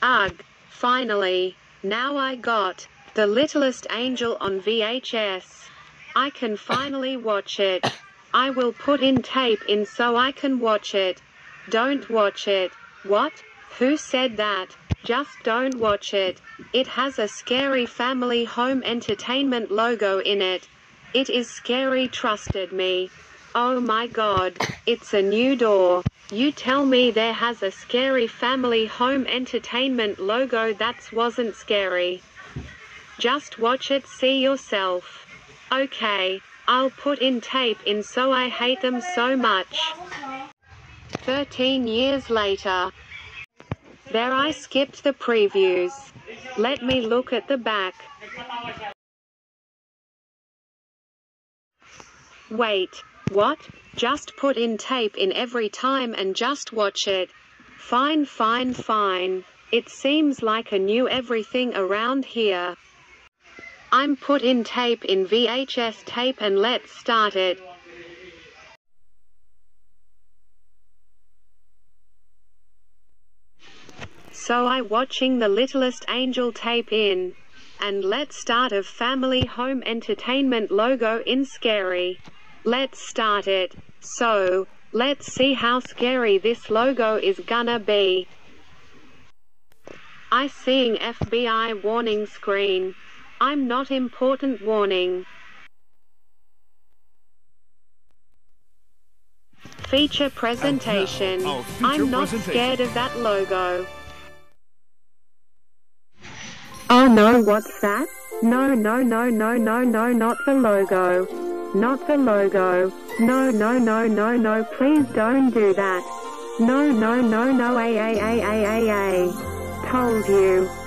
Ugh, finally. Now I got The Littlest Angel on VHS. I can finally watch it. I will put in tape in so I can watch it. Don't watch it. What? Who said that? Just don't watch it. It has a scary family home entertainment logo in it. It is scary trusted me. Oh my god, it's a new door. You tell me there has a scary family home entertainment logo that's wasn't scary. Just watch it see yourself. Okay, I'll put in tape in so I hate them so much. 13 years later. There I skipped the previews. Let me look at the back. Wait, what? Just put in tape in every time and just watch it. Fine fine fine. It seems like a new everything around here. I'm put in tape in VHS tape and let's start it. So I watching the littlest angel tape in. And let's start a family home entertainment logo in scary. Let's start it. So, let's see how scary this logo is gonna be. I seeing FBI warning screen. I'm not important warning. Feature presentation. our feature I'm not presentation. scared of that logo. Oh no, what's that? No, no, no, no, no, no, not the logo. Not the logo. No, no, no, no, no, please don't do that. No, no, no, no, a, a, a, a, a, a. Told you.